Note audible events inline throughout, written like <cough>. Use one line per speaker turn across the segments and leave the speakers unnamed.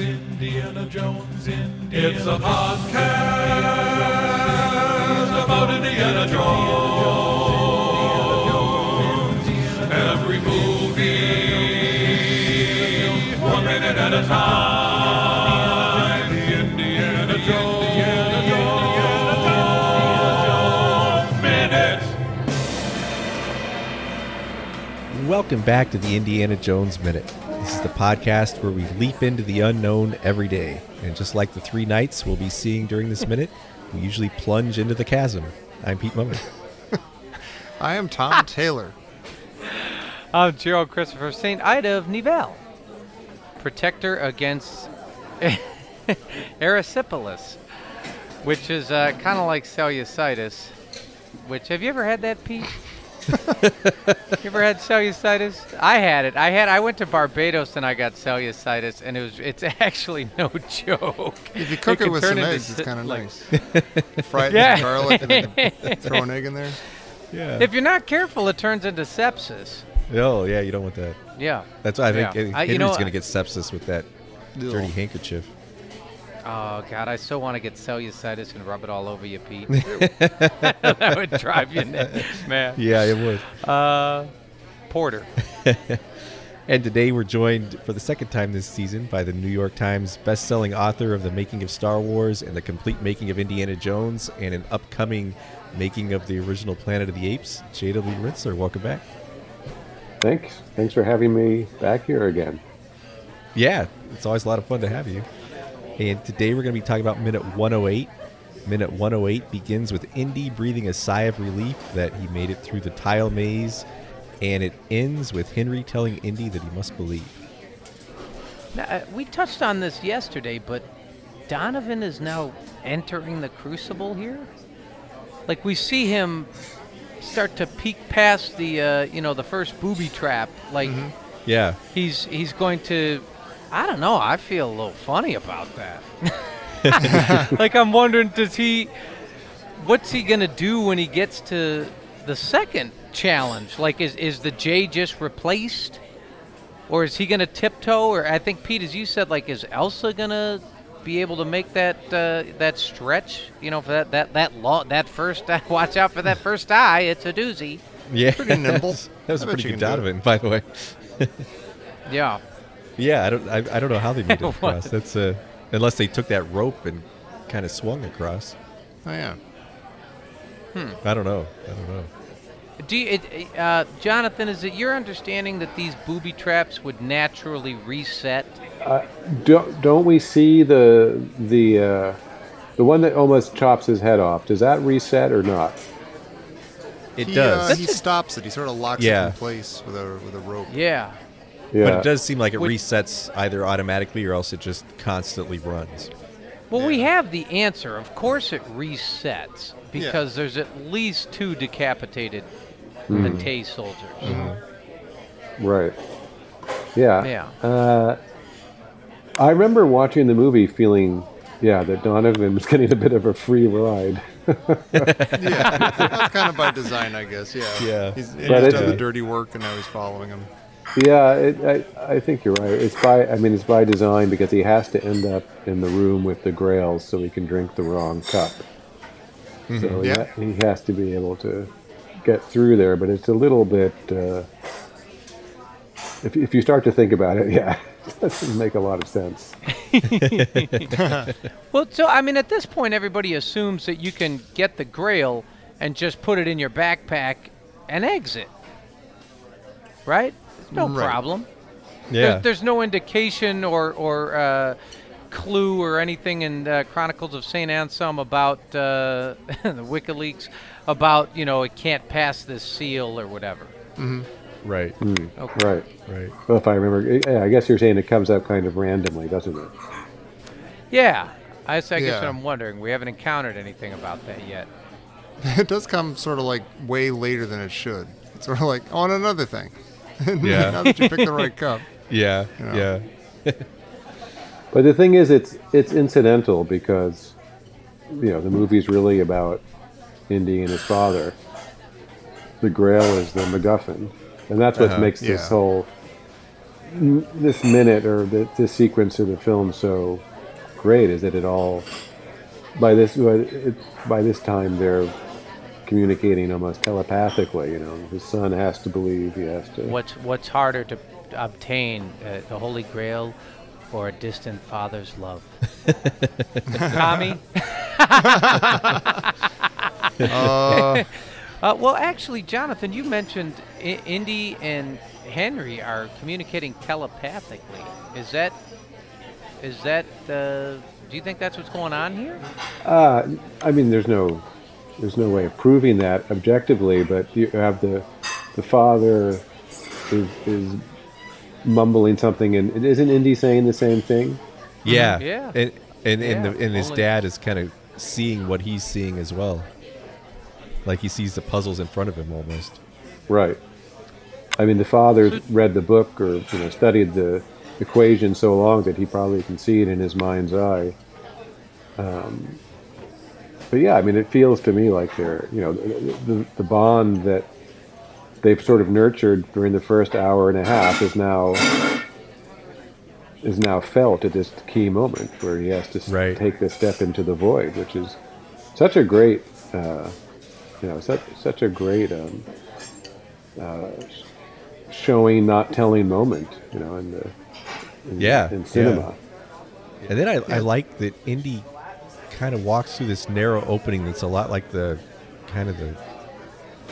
Indiana Jones, Indiana It's a podcast about Indiana Jones. Every movie, one minute at a time. Indiana Jones, minute.
Welcome back to the Indiana Jones Minute. This is the podcast where we leap into the unknown every day. And just like the three nights we'll be seeing during this minute, we usually plunge into the chasm. I'm Pete Mummer. <laughs>
I am Tom Taylor.
I'm Gerald Christopher St. Ida of Nivelle, protector against <laughs> erysipelas, which is uh, kind of like cellulitis. Which have you ever had that, Pete? <laughs> you ever had cellulitis? I had it. I had. I went to Barbados and I got cellulitis, and it was. It's <laughs> actually no joke.
If you cook it,
can <laughs>
with some eggs, it's kind of
like-
nice. Fry it
Yeah.
with garlic and then throw an egg in there.
Yeah.
If you're not careful, it turns into sepsis.
oh, yeah, you don't want that.
Yeah.
That's why I think
Yeah.
Henry's
I- you know,
going to get sepsis with that dirty handkerchief.
Oh God, I so want to get cellulitis and rub it all over you, Pete. <laughs> that would drive you nuts, man.
Yeah, it would.
Uh, Porter. <laughs>
And today we're joined for the second time this season by the New York Times best-selling author of The Making of Star Wars and The Complete Making of Indiana Jones and an upcoming making of the original Planet of the Apes, J.W. Rinzler. Welcome back.
Thanks. Thanks for having me back here again.
Yeah, it's always a lot of fun to have you. And today we're going to be talking about minute 108. Minute 108 begins with Indy breathing a sigh of relief that he made it through the tile maze, and it ends with Henry telling Indy that he must believe.
Now, uh, we touched on this yesterday, but Donovan is now entering the crucible here. Like we see him start to peek past the, uh, you know, the first booby trap. Like
Yeah,
he's he's going to. I don't know. I feel a little funny about that. <laughs> like I'm wondering, does he? What's he gonna do when he gets to the second challenge? Like, is is the J just replaced, or is he gonna tiptoe? Or I think Pete, as you said, like, is Elsa gonna be able to make that uh, that stretch? You know, for that that that law that first. <laughs> watch out for that first eye. It's a doozy.
yeah.
Pretty nimble. <laughs>
that was
I
a pretty good
can do it.
Donovan, by the way.
Yeah.
Yeah, I don't, I, I don't know how they <laughs> made it
What?
across. That's uh, unless they took that rope and kind of swung across.
Oh yeah.
I don't know. I don't know.
Do you, it, uh, Jonathan? Is it your understanding that these booby traps would naturally reset?
Uh, don't, don't we see the the uh, the one that almost chops his head off? Does that reset or not?
It
he,
does,
Uh, he stops it. He sort of locks
Yeah.
it in place with a with a rope.
Yeah.
Yeah.
but it does seem like it
Would-
resets either automatically or else it just constantly runs.
Well, we have the answer. Of course, it resets
Yeah.
because there's at least two decapitated. Matei soldiers.
Right. Yeah.
Yeah.
Uh, I remember watching the movie feeling, yeah, that Donovan was <laughs> getting a bit of a free ride. <laughs>
yeah, that's kind of by design, I guess. Yeah.
Yeah.
He's, he's done
it's-
the dirty work, and now he's following him.
Yeah, it, I, I think you're right. It's by, I mean, it's by design because he has to end up in the room with the Grails so he can drink the wrong cup. So he,
Yeah.
ha- he has to be able to get through there, but it's a little bit. Uh, if if you start to think about it, <laughs> yeah, it doesn't make a lot of sense. <laughs>
Well, so I mean, at this point, everybody assumes that you can get the Grail and just put it in your backpack and exit. Right? No
Right.
problem.
Yeah.
There's, there's no indication or or uh, clue or anything in uh, Chronicles of Saint Anselm about uh, <laughs> the WikiLeaks about you know it can't pass this seal or whatever.
right.
Okay.
Right.
Right.
Well, if I remember, yeah, I guess you're saying it comes up kind of randomly, doesn't it?
Yeah, I guess
Yeah.
what I'm wondering. We haven't encountered anything about that yet. <laughs>
It does come sort of like way later than it should. It's sort of like on another thing. <laughs>
Yeah.
now that you picked the right cup. <laughs>
Yeah.
Yeah.
Yeah. <laughs>
But the thing is, it's it's incidental because you know the movie's really about Indy and his father. The Grail is the MacGuffin, and that's what
Uh-huh,
makes this whole this minute or the, this sequence of the film so great is that it all by this by, it, by this time they're communicating almost telepathically. You know, his son has to believe. He has to.
What's what's harder to obtain, uh, the Holy Grail or a distant father's love? <laughs> Tommy.
Uh, <laughs>
Uh, well, actually, Jonathan, you mentioned I- Indy and Henry are communicating telepathically. Is that is that uh, do you think that's what's going on here?
Uh, I mean, there's no, there's no way of proving that objectively, but you have the, the father is, is mumbling something, and isn't Indy saying the same thing?
Yeah.
Yeah.
And and and,
Yeah,
the, and his
only-
dad is kind of seeing what he's seeing as well. Like he sees the puzzles in front of him almost.
Right. I mean, the father read the book or you know studied the equation so long that he probably can see it in his mind's eye. Um, but yeah, I mean, it feels to me like they're you know the, the, bond that they've sort of nurtured during the first hour and a half is now is now felt at this key moment where he has to
Right.
take this step into the void, which is such a great, uh, you know, such such a great um, uh, showing, not telling moment, you know, in the in,
Yeah,
in
yeah.
cinema.
And then I, I like that Indy kind of walks through this narrow opening that's a lot like the kind of the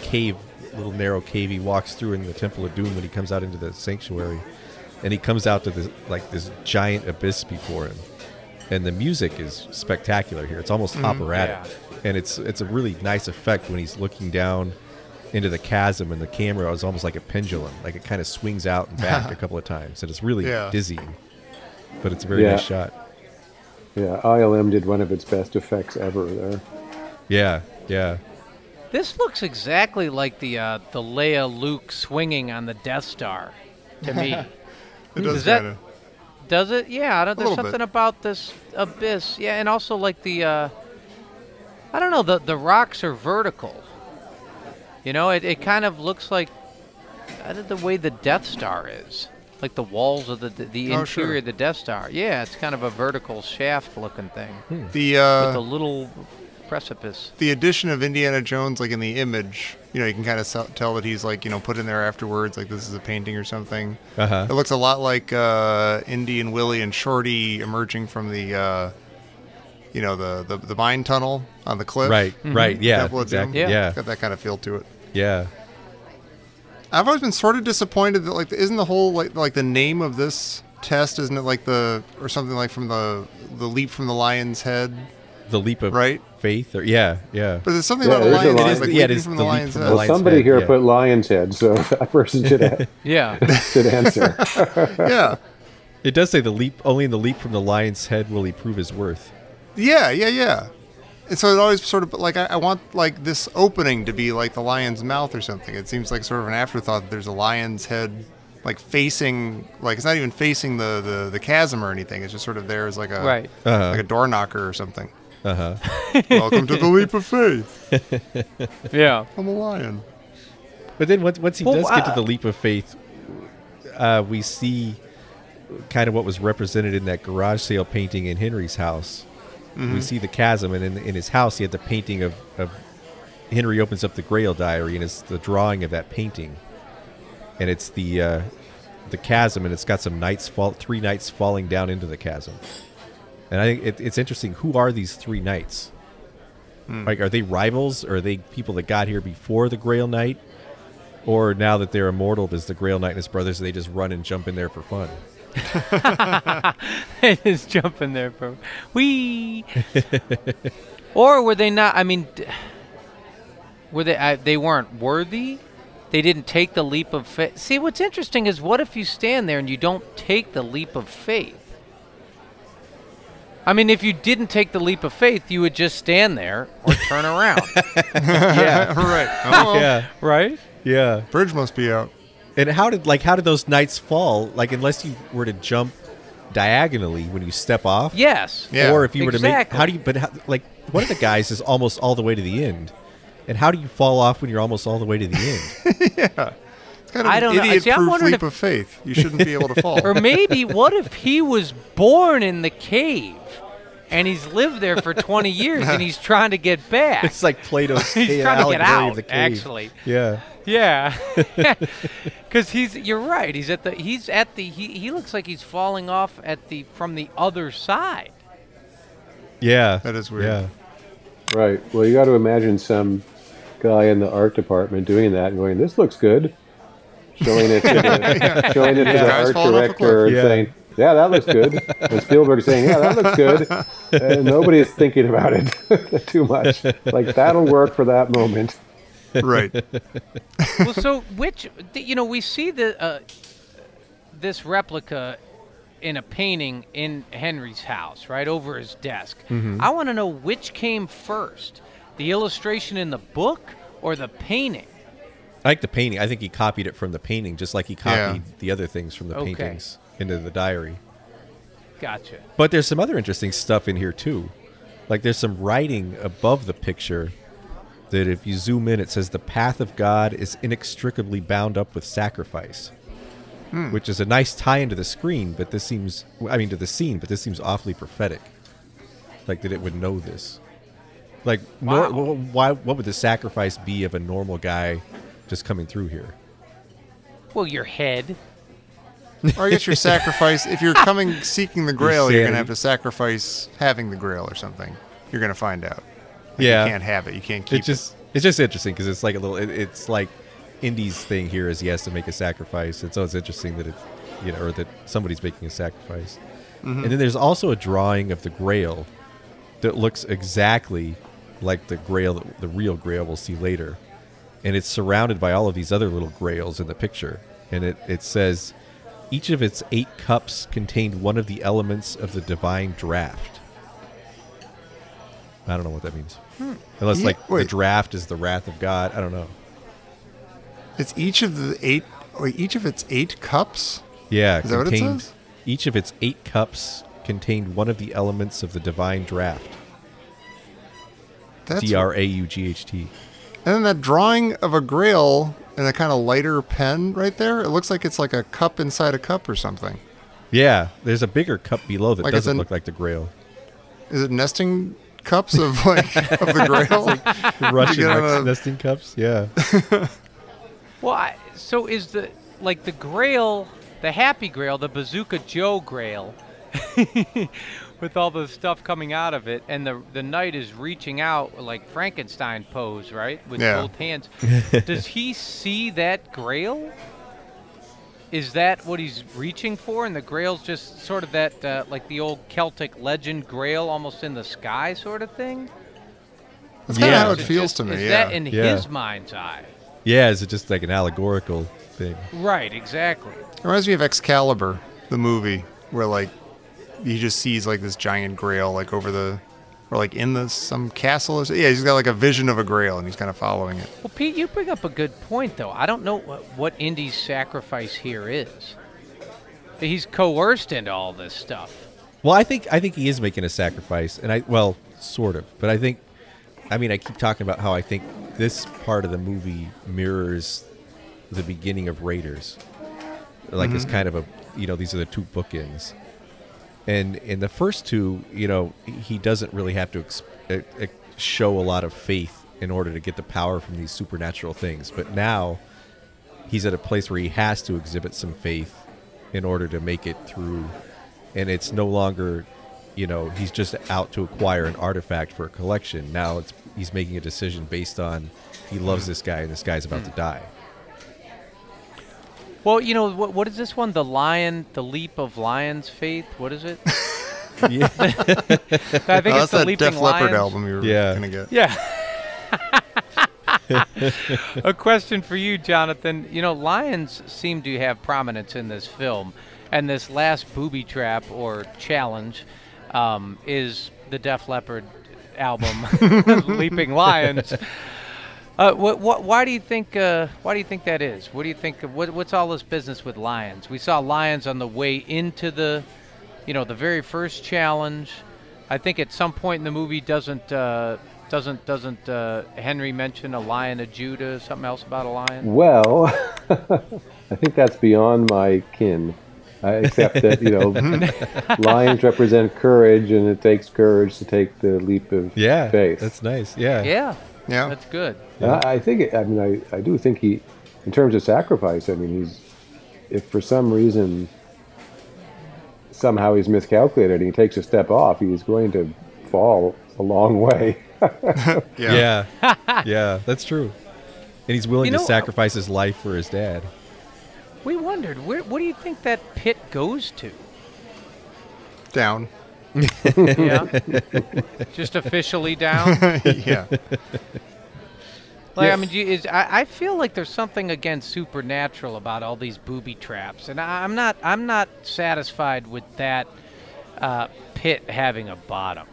cave, little narrow cave he walks through in the Temple of Doom when he comes out into the sanctuary. And he comes out to this like this giant abyss before him. And the music is spectacular here. It's almost mm, operatic. And it's it's a really nice effect when he's looking down into the chasm and the camera is almost like a pendulum. Like it kind of swings out and back <laughs> a couple of times. And it's really
Yeah.
dizzying. But it's a very
Yeah.
nice shot.
Yeah, ILM did one of its best effects ever there.
Yeah, yeah.
This looks exactly like the uh, the Leia Luke swinging on the Death Star to me. <laughs>
it does
Is that-
kind of.
Does it? Yeah, I don't, there's
little bit.
something about this abyss. Yeah, and also like the, uh, I don't know, the the rocks are vertical. You know, it, it kind of looks like the way the Death Star is, like the walls of the the, the
Oh,
interior
sure.
of the Death Star. Yeah, it's kind of a vertical shaft looking thing
The
with a
uh,
little precipice.
the addition of Indiana Jones, like in the image, you know, you can kind of tell that he's like, you know, put in there afterwards, like this is a painting or something.
Uh-huh.
It looks a lot like uh, Indy and Willie and Shorty emerging from the, uh, you know, the, the the mine tunnel on the cliff.
Right, right, yeah,
Temple of Doom.
exactly.
Yeah.
Yeah,
got that kind of feel to it.
yeah.
I've always been sort of disappointed that like isn't the whole like like the name of this test isn't it like the or something like from the the leap from the lion's head
The leap of
Right.
faith, or yeah, yeah.
but there's something
Yeah,
about a
there's
lion's
lion-
head
It is-
like
yeah, it
leaping
is
from
the
the lion's
from the
head
lion's
Well, somebody
head,
here
yeah.
put lion's head, so <laughs> that person should a- <laughs>
Yeah. <laughs>
should answer.
yeah
It does say the leap. Only in the leap from the lion's head will he prove his worth.
yeah yeah yeah and so it always sort of like I, I want like this opening to be like the lion's mouth or something it seems like sort of an afterthought that there's a lion's head like facing like it's not even facing the the, the chasm or anything it's just sort of there as like a
Right.
Uh-huh.
like a door knocker or something
Uh huh. <laughs>
welcome to the leap of faith <laughs>
Yeah.
i'm a lion
But then once once he
Well,
does get to
uh,
the leap of faith, uh, we see kind of what was represented in that garage sale painting in Henry's house. We see the chasm, and in, in his house, he had the painting of, of Henry opens up the Grail diary, and it's the drawing of that painting, and it's the uh, the chasm, and it's got some knights fall, three knights falling down into the chasm. And I think it, it's interesting. Who are these three knights? Like, are they rivals? Or are they people that got here before the Grail Knight? Or now that they're immortal, does the Grail Knight and his brothers they just run and jump in there for fun?
Just jump in there for we. or were they not? I mean, were they? Uh, they weren't worthy. They didn't take the leap of faith. See, what's interesting is what if you stand there and you don't take the leap of faith? I mean, if you didn't take the leap of faith, you would just stand there or turn around, <laughs> <laughs> <laughs>
yeah,
right oh,
yeah,
right?
yeah.
bridge must be out
And how did like how did those knights fall? Like unless you were to jump diagonally when you step off,
Yes.
Yeah.
or if you were to make how do you? But how, like one of the guys is almost all the way to the end, and how do you fall off when you're almost all the way to the end? <laughs> yeah.
It's kind of
I don't know. See, I'm
idiot-proof
wondering
leap
if-
of faith. You shouldn't be able to <laughs> fall.
Or maybe what if he was born in the cave and he's lived there for 20 years and he's trying to get back?
It's like Plato's <laughs>
He's
cave
trying to get out,
of the cave.
actually.
Yeah.
Yeah, <laughs> <laughs> because he's. You're right. He's at the. He's at the. He, he looks like he's falling off at the from the other side.
Yeah.
That is weird.
Yeah.
Right. Well, you got to imagine some guy in the art department doing that and going, "This looks good," showing it to the, showing it to the art
falling off a
director and.
Yeah.
saying, "Yeah, that looks good." And Spielberg saying, "Yeah, that looks good," and nobody is thinking about it <laughs> too much. Like that'll work for that moment.
Right.
well, so which you know we see the uh, this replica in a painting in Henry's house, right over his desk. I want to know which came first, the illustration in the book or the painting.
I like the painting. I think he copied it from the painting, just like he
Yeah.
copied the other things from the
Okay.
paintings into the diary.
Gotcha.
But there's some other interesting stuff in here too. Like there's some writing above the picture that if you zoom in, it says the path of God is inextricably bound up with sacrifice. Hmm. Which is a nice tie into the screen, but this seems I mean to the scene, but this seems awfully prophetic. Like that it would know this. Like
Wow.
wh- why what would the sacrifice be of a normal guy just coming through here?
Well, your head.
Or I guess your sacrifice. If you're coming seeking the <laughs> Grail, you're
sanity.
gonna have to sacrifice having the Grail or something. You're gonna find out. Like,
Yeah.
You can't have it. You can't keep
it's just it's just interesting because it's like a little it, it's like Indy's thing here is he has to make a sacrifice and so it's interesting that it's you know or that somebody's making a sacrifice mm-hmm. and then there's also a drawing of the grail that looks exactly like the grail that the real grail we'll see later and it's surrounded by all of these other little grails in the picture and it, it says each of its eight cups contained one of the elements of the divine draft. I don't know what that means. Hmm. Unless
Yeah,
like the draft is the wrath of god. I don't know.
It's each of the eight. Wait, each of its eight cups.
yeah
Is that what it says?
each of its eight cups contained one of the elements of the divine draft.
That's
d-r-a-u-g-h-t
And then that drawing of a Grail in a kind of lighter pen right there. It looks like it's like a cup inside a cup or something.
yeah there's a bigger cup below that
Like
doesn't
an-
look like the grail
Is it nesting cups of like of the <laughs> Grail?
russian
get on
next-
a-
nesting cups yeah <laughs>
Well, I, so is the like the Grail, the Happy Grail, the Bazooka Joe Grail, <laughs> with all the stuff coming out of it, and the the knight is reaching out like Frankenstein pose, right, with
Yeah.
both hands. <laughs> Does he see that Grail? Is that what he's reaching for? And the Grail's just sort of that, uh, like the old Celtic legend Grail, almost in the sky, sort of thing.
That's kind of
Yeah.
how
Is
it feels
just-
to me.
Is
yeah.
that in
Yeah.
his mind's eye?
yeah is it just like an allegorical thing
Right, exactly.
It reminds me of Excalibur, the movie, where like he just sees like this giant grail like over the or like in the some castle or so. Yeah, he's got like a vision of a grail and he's kind of following it.
Well, Pete, you bring up a good point, though. I don't know what, what Indy's sacrifice here is. He's coerced into all this stuff.
Well, I think I think he is making a sacrifice, and I well, sort of, but I think, I mean, I keep talking about how I think this part of the movie mirrors the beginning of Raiders, like it's mm-hmm. kind of a you know these are the two bookends, and in the first two, you know, he doesn't really have to show a lot of faith in order to get the power from these supernatural things, but now he's at a place where he has to exhibit some faith in order to make it through. And it's no longer you know he's just out to acquire an artifact for a collection. Now it's he's making a decision based on he loves this guy and this guy's about to die
Well, you know, what, what is this one? The lion, the leap of lion's faith? What is it? <laughs>
yeah <laughs>
I think
Oh,
it's the
that
Leaping
Def Leppard
Lions.
album you were
Yeah.
gonna get.
Yeah. <laughs> a question for you, Jonathan. You know, lions seem to have prominence in this film, and this last booby trap or challenge um, is the Def Leppard album, "Leaping Lions." Uh, what, what, why do you think? Uh, why do you think that is? What do you think? What, what's all this business with lions? We saw lions on the way into the, you know, the very first challenge. I think at some point in the movie doesn't uh, Doesn't doesn't uh, Henry mention a lion of Judah? Something else about a lion?
Well, <laughs> I think that's beyond my kin. I accept that you know <laughs> lions represent courage, and it takes courage to take the leap of
Yeah,
faith.
that's nice. Yeah,
Yeah,
Yeah.
that's good.
And I, I think, it, I mean, I, I do think he, in terms of sacrifice, I mean, he's, if for some reason, somehow he's miscalculated and he takes a step off, he's going to fall a long way. <laughs>
Yeah.
yeah, yeah, that's true. And he's willing
You
to
know, uh,
sacrifice his life for his dad.
We wondered where. What do you think that pit goes to?
Down.
Yeah, <laughs> just officially down. <laughs>
yeah.
Like I mean, you, is I, I feel like there's something again supernatural about all these booby traps, and I, I'm not I'm not satisfied with that uh, pit having a bottom.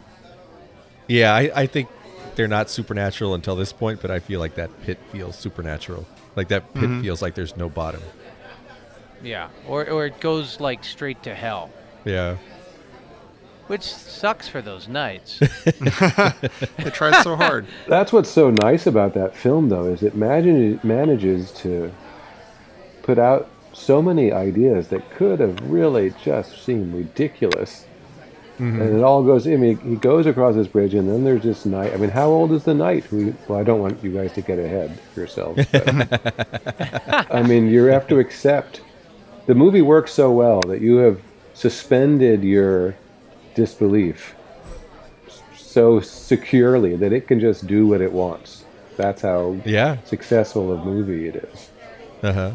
Yeah, I, I think they're not supernatural until this point, but I feel like that pit feels supernatural. Like that pit feels like there's no bottom.
Yeah, or or it goes like straight to hell,
Yeah.
Which sucks for those knights. <laughs>
They tried so hard.
That's what's so nice about that film, though, is it imagine manages to put out so many ideas that could have really just seemed ridiculous. Mm-hmm. And it all goes. I mean, he goes across this bridge, and then there's this knight. I mean, how old is the knight? Who? Well, I don't want you guys to get ahead yourselves. But, <laughs> I mean, you have to accept. The movie works so well that you have suspended your disbelief so securely that it can just do what it wants. That's how
Yeah.
successful a movie it is.
Uh huh.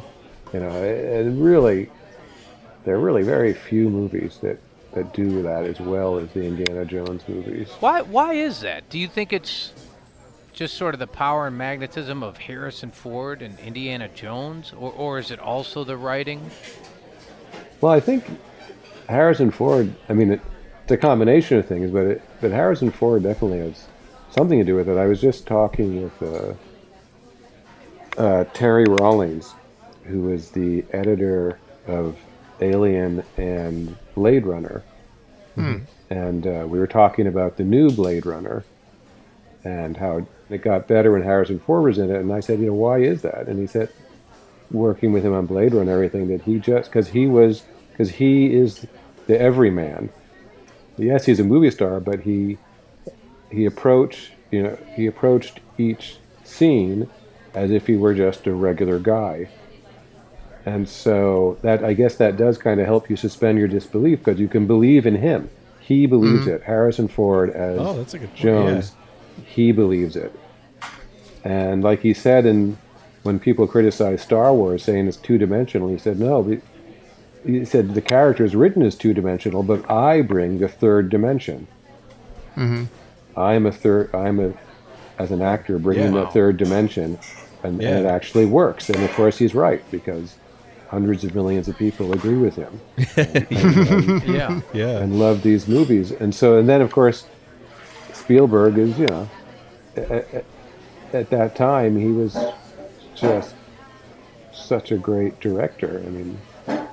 You know, and really, there are really very few movies that, that do that as well as the Indiana Jones movies.
why why is that? Do you think it's just sort of the power and magnetism of Harrison Ford and Indiana Jones, or or is it also the writing?
Well, I think Harrison Ford. I mean, it, it's a combination of things, but it, but Harrison Ford definitely has something to do with it. I was just talking with uh, uh, Terry Rawlings, who is the editor of Alien and Blade Runner, and uh, we were talking about the new Blade Runner and how it got better when Harrison Ford was in it. And I said, you know, why is that? And he said, working with him on Blade Runner, and everything that he just because he was because he is the everyman. Yes, he's a movie star, but he he approached you know he approached each scene as if he were just a regular guy. And so that I guess that does kind of help you suspend your disbelief because you can believe in him. He believes mm-hmm. it. Harrison Ford as
Oh, that's a good point,
Jones, he believes it. And like he said, in when people criticize Star Wars, saying it's two dimensional, he said no. He said the character is written as two dimensional, but I bring the third dimension. Mm-hmm. I'm a third. I'm a as an actor bringing
Yeah.
that third dimension, and, and it actually works. And of course, he's right because hundreds of millions of people agree with him <laughs>
Yeah.
Yeah.
and love these movies. And so, and then of course, Spielberg is, you know, at, at that time he was just such a great director. I mean,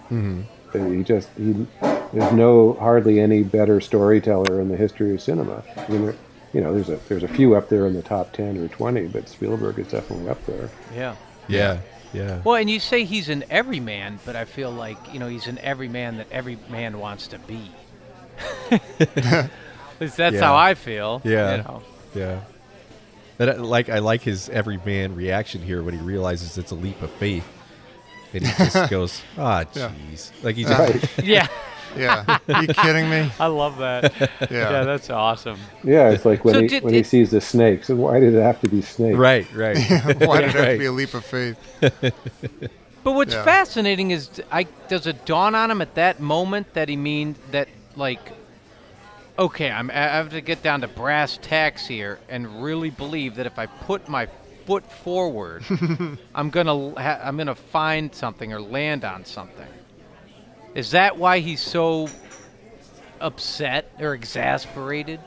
Mm-hmm. he just he there's no hardly any better storyteller in the history of cinema. I mean, there, you know, there's a there's a few up there in the top ten or twenty, but Spielberg is definitely up there.
Yeah.
Yeah. Yeah.
Well, and you say he's an everyman, but I feel like you know he's an everyman that every man wants to be. <laughs> At least that's
Yeah.
how I feel.
Yeah.
You know.
Yeah. But uh, like I like his every man reaction here when he realizes it's a leap of faith, and he just <laughs> goes, "Ah,
Yeah.
jeez!" Like he just,
Right. <laughs>
Yeah.
Yeah. Are you kidding me? <laughs>
I love that.
Yeah.
yeah, that's awesome.
Yeah, it's like when
So
he
did-
when he sees the snakes. And why did it have to be snakes?
right, right,
Why did it have
Right.
to be a leap of faith?
But what's
Yeah.
fascinating is, I does it dawn on him at that moment that he mean that like, okay, I'm I have to get down to brass tacks here and really believe that if I put my foot forward, <laughs> I'm gonna ha- I'm gonna find something or land on something. Is that why he's so upset or exasperated?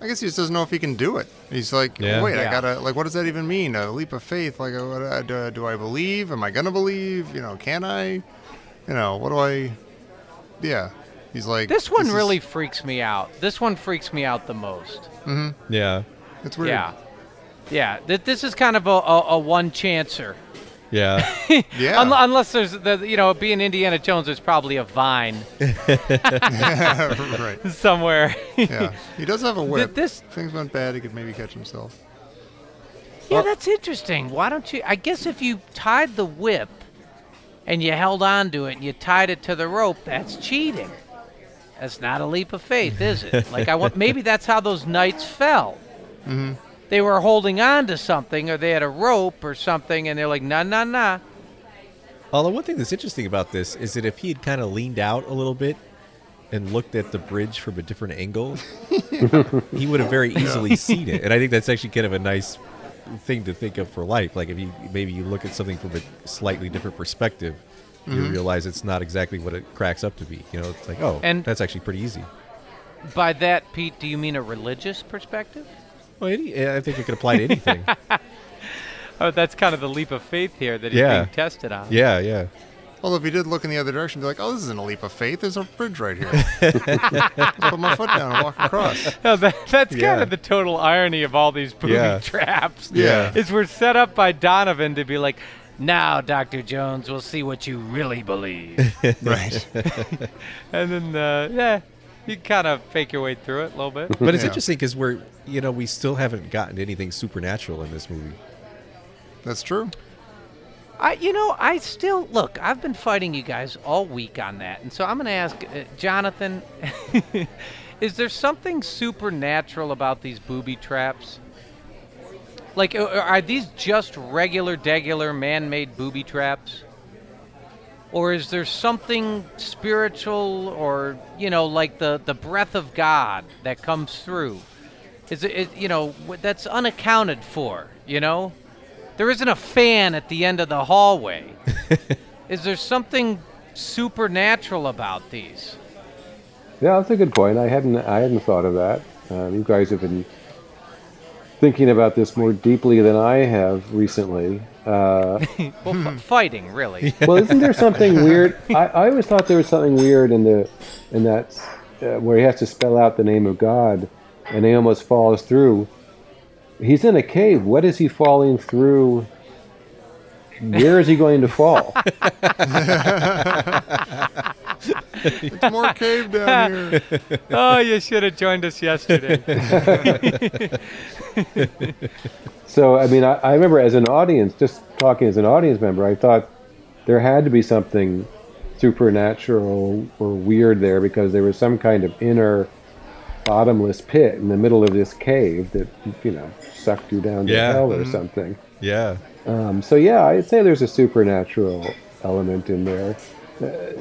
I guess he just doesn't know if he can do it. He's like,
Yeah.
wait, I gotta like, what does that even mean? A leap of faith? Like, uh, do, do I believe? Am I gonna believe? You know, can I? You know, what do I? Yeah, he's like.
This one
is-
really freaks me out. This one freaks me out the most. Mm-hmm.
yeah.
It's weird.
Yeah. Yeah. Th- this is kind of a, a, a one chancer.
Yeah. <laughs>
Yeah.
Unle- unless there's the you know being Indiana Jones, there's probably a vine <laughs>
right.
somewhere.
Yeah. He does have a whip.
this-
If things went bad, he could maybe catch himself.
yeah, that's interesting. Why don't you? I guess if you tied the whip and you held on to it and you tied it to the rope, that's cheating. That's not a leap of faith, is it? like I want maybe that's how those knights fell.
Mm-hmm.
They were holding on to something, or they had a rope or something, and they're like, nah, nah, nah.
Although one thing that's interesting about this is that if he had kind of leaned out a little bit and looked at the bridge from a different angle, <laughs> he would have very easily seen it. And I think that's actually kind of a nice thing to think of for life. Like if you maybe you look at something from a slightly different perspective, you mm-hmm. realize it's not exactly what it cracks up to be. You know, it's like, oh,
And-
that's actually pretty easy.
By that, Pete, do you mean a religious perspective?
Well, any, I think it could apply to anything. <laughs>
Oh, that's kind of the leap of faith here that he's
Yeah.
being tested on.
yeah, yeah.
Although if he did look in the other direction, be like, "Oh, this isn't a leap of faith. There's a bridge right here. Let's <laughs> put my foot down and walk across."
No, <laughs> that, that's
Yeah.
kind of the total irony of all these booby
Yeah.
traps.
Yeah.
Is we're set up by Donovan to be like, now, Dr. Jones, we'll see what you really believe.
right.
and then, uh, yeah, <laughs> you kind of fake your way through it a little bit.
But it's
Yeah.
interesting because we're, you know, we still haven't gotten anything supernatural in this movie.
That's true.
I, you know, I still look. I've been fighting you guys all week on that, and so I'm going to ask uh, Jonathan: <laughs> Is there something supernatural about these booby traps? Like, uh, are these just regular, degular, man-made booby traps, or is there something spiritual, or you know, like the the breath of God that comes through? Is it, it you know, that's unaccounted for? You know. There isn't a fan at the end of the hallway. <laughs> Is there something supernatural about these?
Yeah, that's a good point. I hadn't I hadn't thought of that. Um, you guys have been thinking about this more deeply than I have recently. Uh, <laughs>
Well, f- fighting, really. <laughs>
well, isn't there something weird? I, I always thought there was something weird in the in that uh, where he has to spell out the name of God, and he almost falls through. He's in a cave. What is he falling through? Where is he going to fall? <laughs> <laughs>
It's more cave down <laughs> here.
oh, you should have joined us yesterday. <laughs>
So, I mean, I, I remember as an audience, just talking as an audience member, I thought there had to be something supernatural or weird there because there was some kind of inner bottomless pit in the middle of this cave that, you know, sucked you down to
Yeah.
hell or something.
Yeah.
Um, so, yeah, I'd say there's a supernatural element in there. Uh,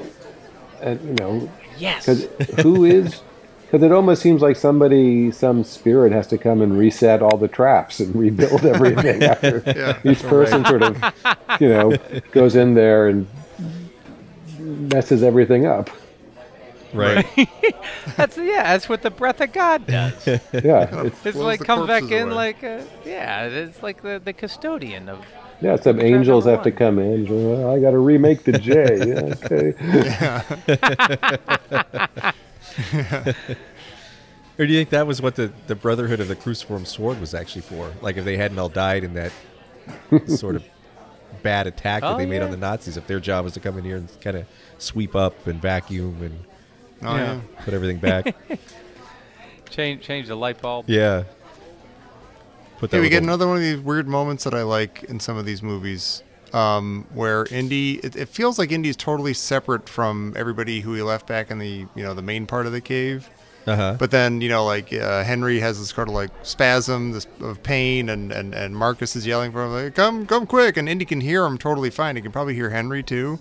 and, you know,
yes.
because who is? Because it almost seems like somebody, some spirit, has to come and reset all the traps and rebuild <laughs> everything after
Yeah.
each person sort of, you know, goes in there and messes everything up.
Right. <laughs>
That's yeah. That's what the breath of God does.
Yeah, <laughs> it's,
It's like come back
corpses
in
away.
like uh, yeah. It's like the, the custodian of.
Yeah. Some angels have to come in. Well, I got to remake the J. Yeah, okay. <laughs>
Or do you think that was what the, the Brotherhood of the Cruciform Sword was actually for? Like if they hadn't all died in that sort of bad attack that
Oh,
they made
yeah.
on the Nazis, if their job was to come in here and kind of sweep up and vacuum and
Oh
Yeah.
yeah.
put everything back. <laughs>
Change change the light bulb.
yeah. Put
Hey, we get another one of these weird moments that I like in some of these movies, um, where Indy. It, it feels like Indy's totally separate from everybody who he left back in the you know the main part of the cave.
Uh-huh.
But then you know like uh, Henry has this sort of like spasm this of pain, and, and, and Marcus is yelling for him like come come quick, and Indy can hear him totally fine. He can probably hear Henry too.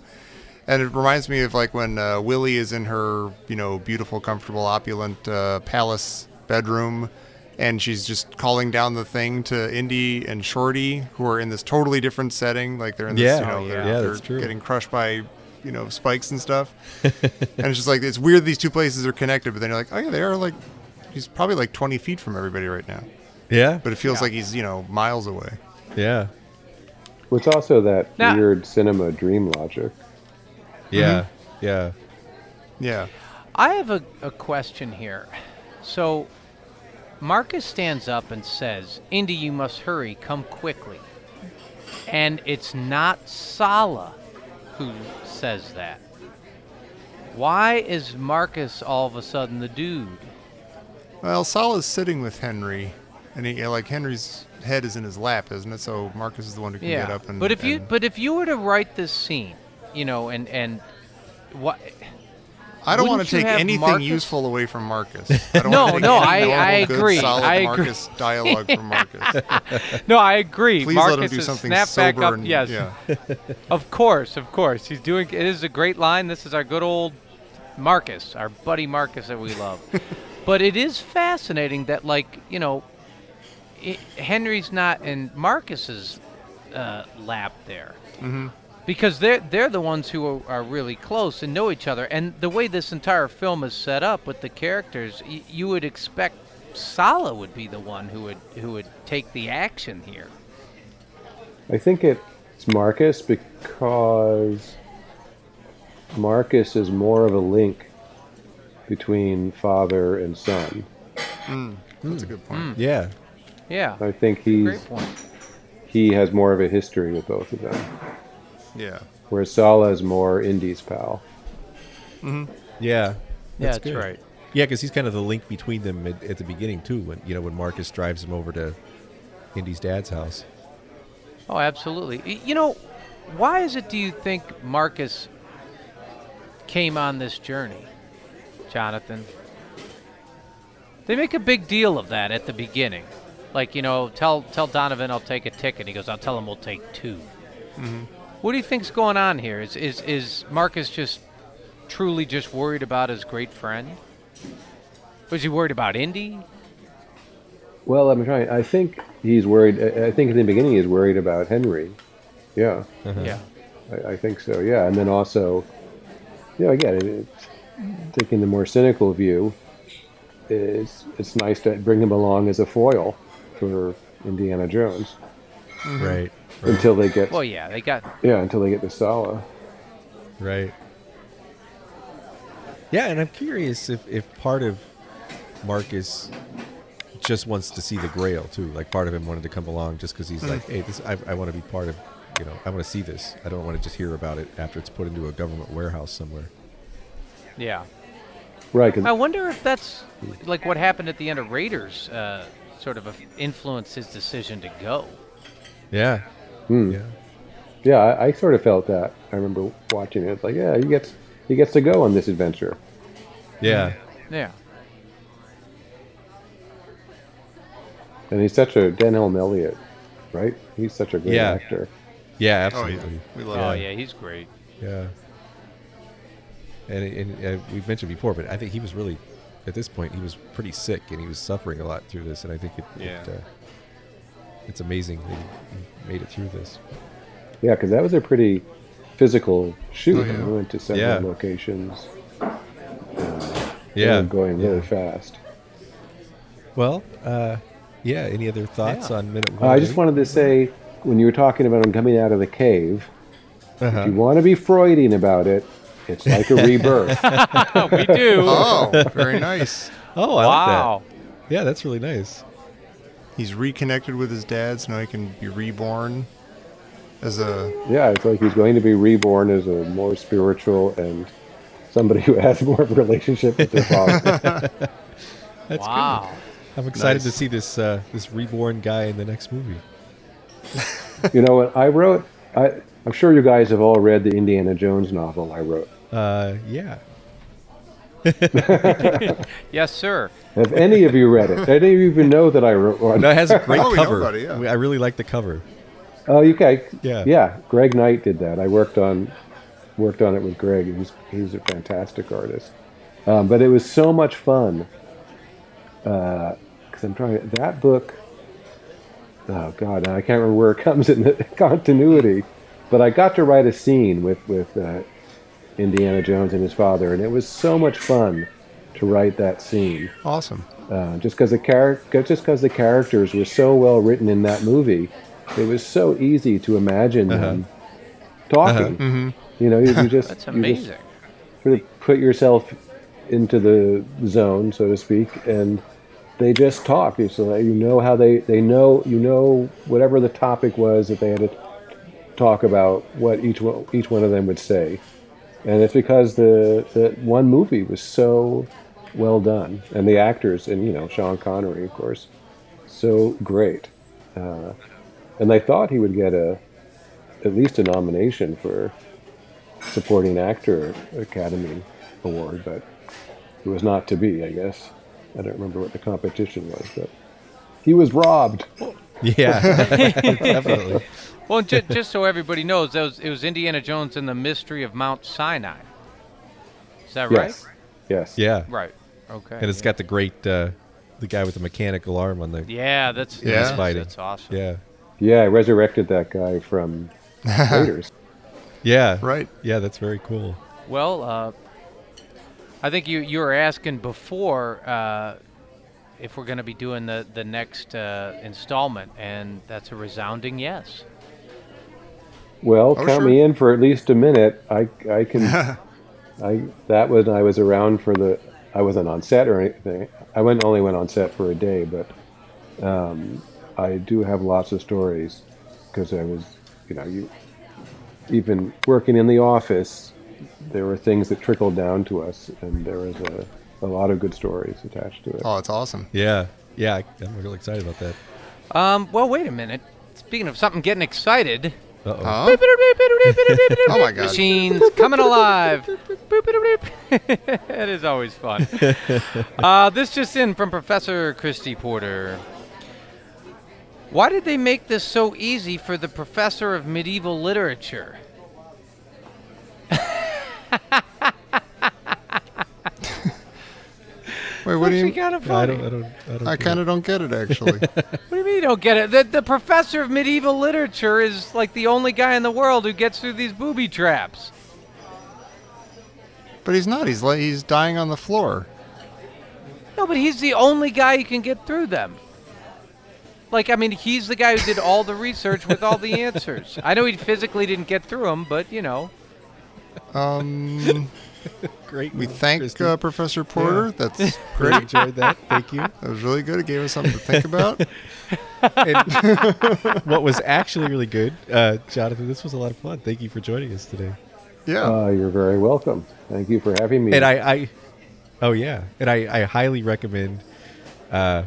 And it reminds me of like when uh, Willie is in her, you know, beautiful, comfortable, opulent uh, palace bedroom, and she's just calling down the thing to Indy and Shorty, who are in this totally different setting. Like they're in this,
Yeah.
you know,
Oh,
they're,
yeah. Yeah,
they're
that's true.
getting crushed by, you know, spikes and stuff. <laughs> and it's just like it's weird these two places are connected, but then you're like, oh yeah, they are like, he's probably like 20 feet from everybody right now,
Yeah.
but it feels like he's you know miles away.
yeah.
It's also that
Now-
weird cinema dream logic.
Yeah. Mm-hmm. Yeah.
Yeah.
I have a, a question here. So, Marcus stands up and says, Indy, you must hurry, come quickly. And it's not Sallah who says that. Why is Marcus all of a sudden the dude?
Well, Sallah's sitting with Henry, and he like Henry's head is in his lap, isn't it? So Marcus is the one who can
Yeah.
get up and.
but if you but if you were to write this scene, you know, and and what
I don't want to take anything
Marcus-
useful away from Marcus. I don't <laughs>
No,
want to take
no, I-
normal,
I
good,
agree.
solid
I agree.
Marcus dialogue from Marcus. <laughs>
No, I agree.
Please
Marcus
let him do something
snap
sober
back up.
and
yes,
yeah. <laughs>
of course, of course. He's doing. It is a great line. This is our good old Marcus, our buddy Marcus that we love. but it is fascinating that, like, you know, i Henry's not in Marcus's uh, lap there.
Mm-hmm.
Because they're they're the ones who are, are really close and know each other, and the way this entire film is set up with the characters, y- you would expect Sallah would be the one who would who would take the action here.
I think it's Marcus because Marcus is more of a link between father and son. Hmm.
That's a good point. Hmm.
Yeah.
Yeah,
I think he's
great point.
he has more of a history with both of them,
Yeah.
whereas Sallah is more Indy's pal. Mm-hmm.
Yeah.
Yeah,
That's
that's
good.
right.
Yeah, because he's kind of the link between them at, at the beginning too. When you know when Marcus drives him over to Indy's dad's house.
Oh, absolutely. You know, why is it do you think Marcus came on this journey, Jonathan? They make a big deal of that at the beginning. Like, you know, tell tell Donovan I'll take a ticket. He goes, I'll tell him we'll take 2 mm-hmm. What do you think's going on here? Is is is Marcus just truly just worried about his great friend? Was he worried about Indy?
Well, I'm trying. I think he's worried. I I think in the beginning he's worried about Henry. Yeah, uh-huh.
Yeah.
I, I think so. Yeah, and then also, you know, again, it, it's, taking the more cynical view, is it's nice to bring him along as a foil for Indiana Jones
Right.
Until they get
Well, yeah, they got
yeah until they get to Sallah.
Right. Yeah, and I'm curious if, if part of Marcus just wants to see the Grail too. Like part of him wanted to come along just because he's like, hey, this I, I want to be part of. You know, I want to see this. I don't want to just hear about it after it's put into a government warehouse somewhere.
yeah.
Right.
I wonder if that's like what happened at the end of Raiders, uh, sort of influenced his decision to go.
Yeah.
Hmm.
Yeah.
Yeah, I, I sort of felt that. I remember watching it. It's like, yeah, he gets he gets to go on this adventure.
Yeah.
Yeah.
And he's such a Denholm Elliott, right? He's such a great
Yeah.
actor.
Yeah.
Oh yeah.
Absolutely.
We love
Oh yeah, he's great.
Yeah. And, and uh, we've mentioned before, but I think he was really, at this point, he was pretty sick and he was suffering a lot through this. And I think it,
Yeah.
it, uh, it's amazing that he he made it through this.
Yeah, because that was a pretty physical shoot.
Oh, yeah.
We went to several
Yeah.
locations.
Yeah.
going really
yeah.
fast.
Well, uh, yeah. Any other thoughts
Yeah.
on minute
Uh. I just wanted to say, when you were talking about him coming out of the cave,
Uh-huh.
if you want to be Freudian about it, it's like a rebirth. <laughs> <laughs>
we do. <laughs>
Oh, very nice.
Oh, I
wow.
like that. Yeah, that's really nice.
He's reconnected with his dad, so now he can be reborn as a.
yeah, it's like he's going to be reborn as a more spiritual and somebody who has more of a relationship with their father. <laughs>
That's
wow.
good. I'm excited to see this uh, this reborn guy in the next movie.
you know what? I wrote. I, I'm sure you guys have all read the Indiana Jones novel I wrote.
Uh, yeah. <laughs>
Yes, sir.
Have any of you read it? Any of you even know that I wrote one?
No, it has a great
Oh,
cover.
about it, yeah.
I really like the cover.
Oh, okay.
Yeah.
Yeah. Greg Knight did that. I worked on worked on it with Greg. He's he's a fantastic artist. Um, but it was so much fun. Because I'm trying that book. Oh God, I can't remember where it comes in the <laughs> continuity. But I got to write a scene with with uh, Indiana Jones and his father, and it was so much fun to write that scene.
Awesome.
Uh, just because the char- just because the characters were so well written in that movie, it was so easy to imagine uh-huh. them talking. Uh-huh. Mm-hmm. You know, you, you just
That's
you just
amazing.
sort of put yourself into the zone, so to speak, and they just talk. So that you know how they they know you know whatever the topic was that they had to talk about what each one, each one of them would say, and it's because the the one movie was so well done, and the actors and you know Sean Connery, of course, so great, uh, and they thought he would get a at least a nomination for supporting actor Academy Award, but it was not to be, I guess. I don't remember what the competition was, but he was robbed.
Yeah, <laughs> definitely.
Well, j- just so everybody knows, that was, it was Indiana Jones and the Mystery of Mount Sinai. Is that right?
Yes.
Yeah,
Right. Okay.
and it's got the great uh, the guy with the mechanical arm on the
Yeah, that's
Yeah.
that's,
fighting.
that's awesome.
yeah
Yeah, I resurrected that guy from <laughs> Raiders.
yeah
Right.
yeah that's very cool.
Well, uh, I think you you were asking before uh, if we're going to be doing the the next uh, installment, and that's a resounding yes.
Well,
Oh,
count
sure.
me in for at least a minute. I I can. <laughs> I that was I was around for the. I wasn't on set or anything. I went only went on set for a day, but um, I do have lots of stories because I was, you know, you even working in the office. There were things that trickled down to us, and there was a, a lot of good stories attached to it.
Oh, it's awesome.
Yeah, yeah, I- I'm really excited about that.
Um, well, wait a minute. Speaking of something getting excited,
Uh oh.
Huh? Oh
oh
my God.
Machines coming alive. it <laughs> is always fun. <laughs> uh, this just in from Professor Christy Porter. Why did they make this so easy for the professor of medieval literature? <laughs>
Wait, what do you?
kind of
I
funny.
don't, I don't, I don't.
I kind of don't get it actually. <laughs>
What do you mean you don't get it? The, the professor of medieval literature is like the only guy in the world who gets through these booby traps.
but he's not. He's like he's dying on the floor.
No, but he's the only guy who can get through them. Like, I mean, he's the guy who did all the research with all the answers. I know he physically didn't get through them, but you know.
Um, <laughs>
Great.
we
move,
thank uh, Professor Porter. That's <laughs>
Really
great.
enjoyed that. Thank you.
That was really good. It gave us something to think about. <laughs>
What was actually really good, uh, Jonathan, this was a lot of fun. Thank you for joining us today.
Yeah.
Uh, you're very welcome. Thank you for having me.
And I, I oh yeah, and I, I highly recommend. Uh,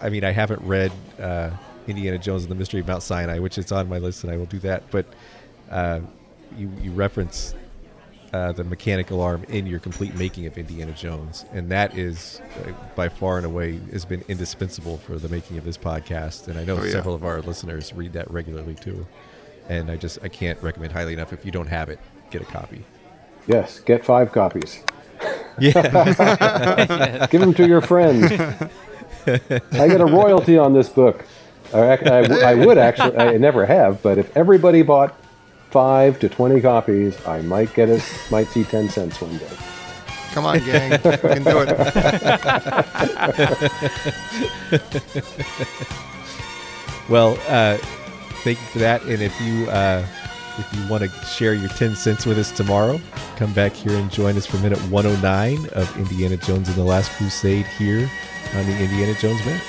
I mean, I haven't read uh, Indiana Jones and the Mystery of Mount Sinai, which is on my list, and I will do that. But uh, you you reference uh, the mechanical arm in your complete making of Indiana Jones, and that is uh, by far and away has been indispensable for the making of this podcast. And I know
Oh, yeah.
several of our listeners read that regularly too. And I just I can't recommend highly enough. If you don't have it, get a copy.
yes, get five copies. <laughs>
Yeah. <laughs>
Give them to your friends. I get a royalty on this book. I, ac- I w- I would actually, I never have, but if everybody bought five to twenty copies, I might get it. Might see ten cents one day.
Come on, gang. we can do it. <laughs>
Well, uh, thank you for that. And if you uh, if you want to share your ten cents with us tomorrow, come back here and join us for minute 109 of Indiana Jones and the Last Crusade here on the Indiana Jones Minute.